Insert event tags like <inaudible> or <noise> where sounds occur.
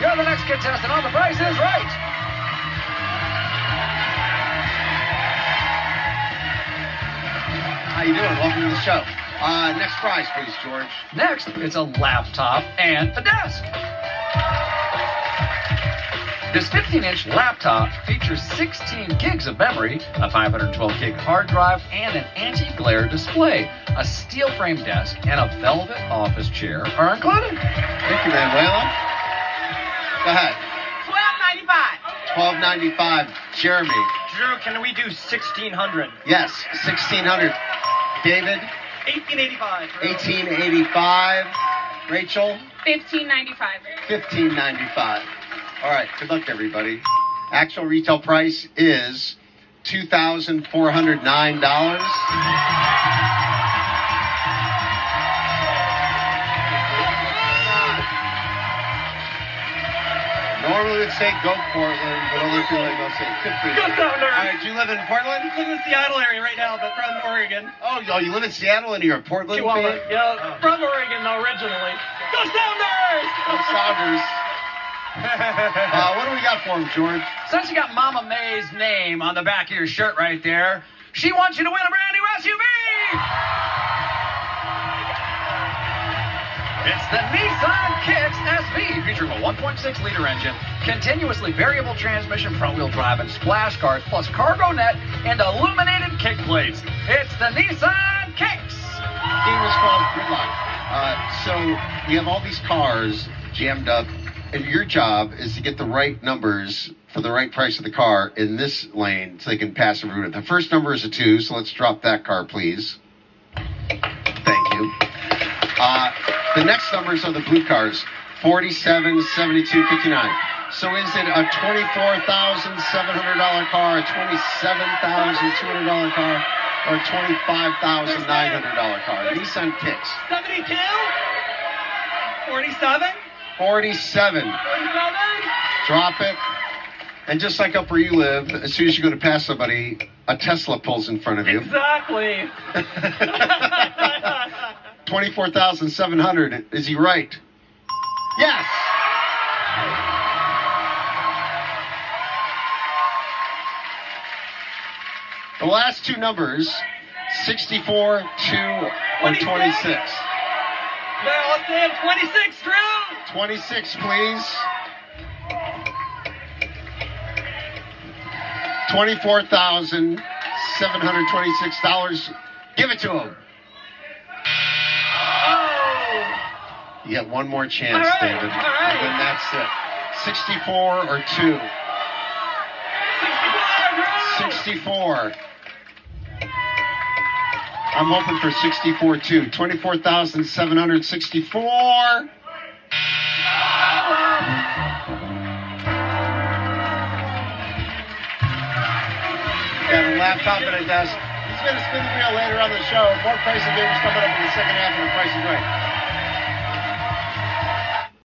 You're the next contestant on The Price is Right. How you doing? Welcome to the show. Uh, next prize, please, George. Next, it's a laptop and a desk. This 15-inch laptop features 16 gigs of memory, a 512 gig hard drive, and an anti-glare display. A steel frame desk and a velvet office chair are included. Thank you, Manuela. Go ahead. Twelve ninety five. Twelve ninety five. Jeremy. Drew, can we do 1600? Yes. Sixteen hundred. David. 1885. Eighteen eighty five. Rachel. Fifteen ninety five. Fifteen ninety five. All right. Good luck, everybody. Actual retail price is two thousand four hundred nine dollars. Normally would say go Portland, but only feel like I'll say good for you. Go Sounders! All right, do you live in Portland? I live in the Seattle area right now, but from Oregon. Oh, oh, you live in Seattle and you're a Portland Chihuahua. fan? Yeah, from Oregon originally. Go Sounders! Go Sounders. <laughs> Uh, what do we got for him, George? Since you got Mama May's name on the back of your shirt right there, she wants you to win a brand new SUV! It's the Nissan Kicks SV, featuring a 1.6 liter engine, continuously variable transmission, front wheel drive, and splash guards, plus cargo net and illuminated kick plates. It's the Nissan Kicks! game was called Gridlock. Uh, so we have all these cars jammed up, and your job is to get the right numbers for the right price of the car in this lane so they can pass the route. The first number is a two, so let's drop that car, please. Uh, the next numbers are the blue cars 47, 72, 59. So is it a $24,700 car, a $27,200 car, or a $25,900 car? Nissan Kicks. 72? 47? 47. 47? Drop it. And just like up where you live, as soon as you go to pass somebody, a Tesla pulls in front of you. Exactly. <laughs> <laughs> 24,700. Is he right? Yes. The last two numbers, 64, 2, or 26. Now let's say 26, Drew! 26, please. $24,726. Give it to him. You get one more chance, right, David. right. And then that's it. 64 or 2. 64, 64. I'm hoping for 64 too. 24,764. Got a laptop and a desk. He's going to spin the wheel later on the show. More pricing games coming up in the second half of the Price is Right.